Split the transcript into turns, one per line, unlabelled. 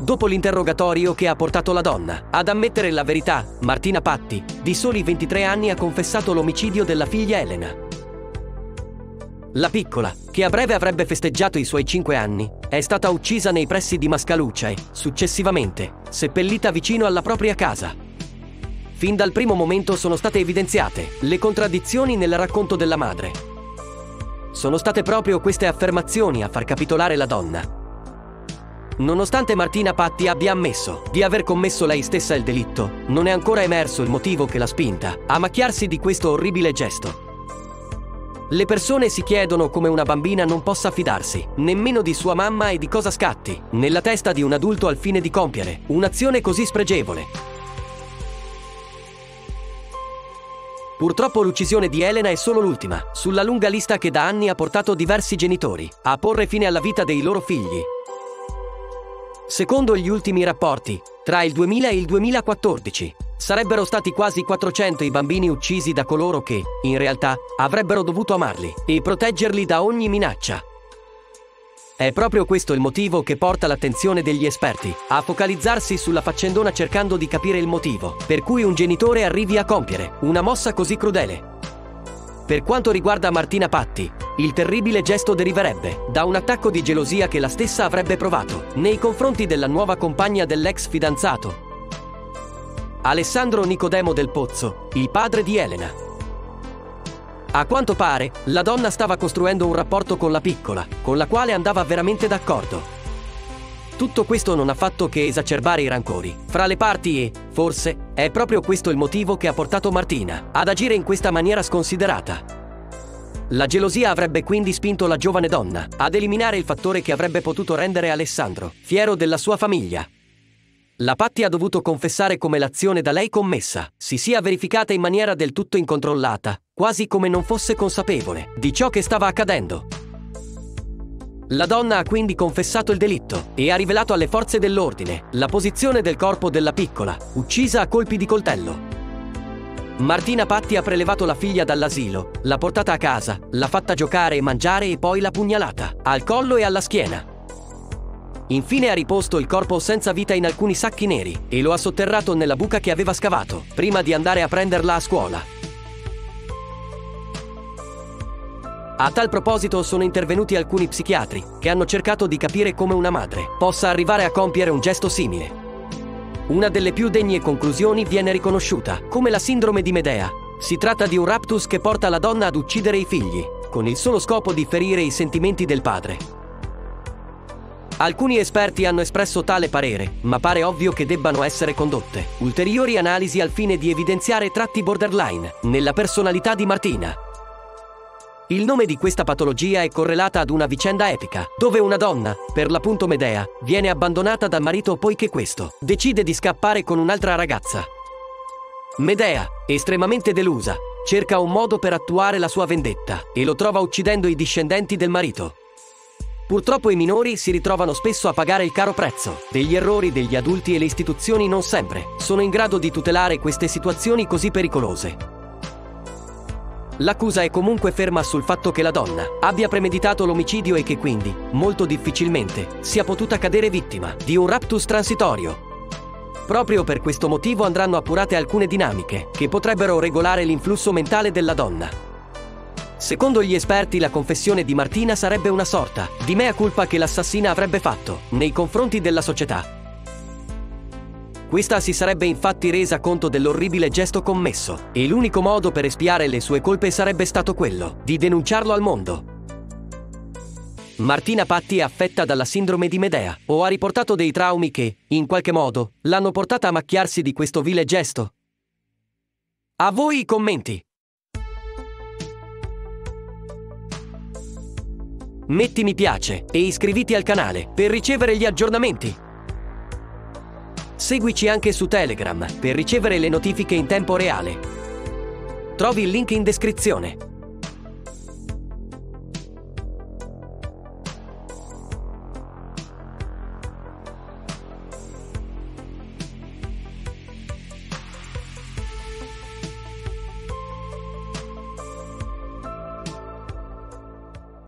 Dopo l'interrogatorio che ha portato la donna ad ammettere la verità, Martina Patti, di soli 23 anni, ha confessato l'omicidio della figlia Elena. La piccola, che a breve avrebbe festeggiato i suoi 5 anni, è stata uccisa nei pressi di Mascalucia e, successivamente, seppellita vicino alla propria casa. Fin dal primo momento sono state evidenziate le contraddizioni nel racconto della madre. Sono state proprio queste affermazioni a far capitolare la donna. Nonostante Martina Patti abbia ammesso di aver commesso lei stessa il delitto, non è ancora emerso il motivo che l'ha spinta a macchiarsi di questo orribile gesto. Le persone si chiedono come una bambina non possa fidarsi, nemmeno di sua mamma e di cosa scatti, nella testa di un adulto al fine di compiere un'azione così spregevole. Purtroppo l'uccisione di Elena è solo l'ultima, sulla lunga lista che da anni ha portato diversi genitori a porre fine alla vita dei loro figli Secondo gli ultimi rapporti, tra il 2000 e il 2014, sarebbero stati quasi 400 i bambini uccisi da coloro che, in realtà, avrebbero dovuto amarli e proteggerli da ogni minaccia. È proprio questo il motivo che porta l'attenzione degli esperti a focalizzarsi sulla faccendona cercando di capire il motivo per cui un genitore arrivi a compiere una mossa così crudele. Per quanto riguarda Martina Patti, il terribile gesto deriverebbe da un attacco di gelosia che la stessa avrebbe provato nei confronti della nuova compagna dell'ex fidanzato. Alessandro Nicodemo del Pozzo, il padre di Elena. A quanto pare, la donna stava costruendo un rapporto con la piccola, con la quale andava veramente d'accordo. Tutto questo non ha fatto che esacerbare i rancori fra le parti e, forse, è proprio questo il motivo che ha portato Martina ad agire in questa maniera sconsiderata. La gelosia avrebbe quindi spinto la giovane donna ad eliminare il fattore che avrebbe potuto rendere Alessandro fiero della sua famiglia. La Patti ha dovuto confessare come l'azione da lei commessa si sia verificata in maniera del tutto incontrollata, quasi come non fosse consapevole di ciò che stava accadendo. La donna ha quindi confessato il delitto e ha rivelato alle forze dell'ordine la posizione del corpo della piccola, uccisa a colpi di coltello. Martina Patti ha prelevato la figlia dall'asilo, l'ha portata a casa, l'ha fatta giocare e mangiare e poi l'ha pugnalata, al collo e alla schiena. Infine ha riposto il corpo senza vita in alcuni sacchi neri e lo ha sotterrato nella buca che aveva scavato, prima di andare a prenderla a scuola. A tal proposito sono intervenuti alcuni psichiatri che hanno cercato di capire come una madre possa arrivare a compiere un gesto simile. Una delle più degne conclusioni viene riconosciuta come la sindrome di Medea. Si tratta di un raptus che porta la donna ad uccidere i figli, con il solo scopo di ferire i sentimenti del padre. Alcuni esperti hanno espresso tale parere, ma pare ovvio che debbano essere condotte ulteriori analisi al fine di evidenziare tratti borderline nella personalità di Martina, il nome di questa patologia è correlata ad una vicenda epica, dove una donna, per l'appunto Medea, viene abbandonata dal marito poiché questo decide di scappare con un'altra ragazza. Medea, estremamente delusa, cerca un modo per attuare la sua vendetta e lo trova uccidendo i discendenti del marito. Purtroppo i minori si ritrovano spesso a pagare il caro prezzo degli errori degli adulti e le istituzioni non sempre sono in grado di tutelare queste situazioni così pericolose. L'accusa è comunque ferma sul fatto che la donna abbia premeditato l'omicidio e che quindi, molto difficilmente, sia potuta cadere vittima di un raptus transitorio. Proprio per questo motivo andranno appurate alcune dinamiche che potrebbero regolare l'influsso mentale della donna. Secondo gli esperti la confessione di Martina sarebbe una sorta di mea culpa che l'assassina avrebbe fatto nei confronti della società questa si sarebbe infatti resa conto dell'orribile gesto commesso e l'unico modo per espiare le sue colpe sarebbe stato quello di denunciarlo al mondo. Martina Patti è affetta dalla sindrome di Medea o ha riportato dei traumi che, in qualche modo, l'hanno portata a macchiarsi di questo vile gesto? A voi i commenti! Metti mi piace e iscriviti al canale per ricevere gli aggiornamenti. Seguici anche su Telegram per ricevere le notifiche in tempo reale. Trovi il link in descrizione.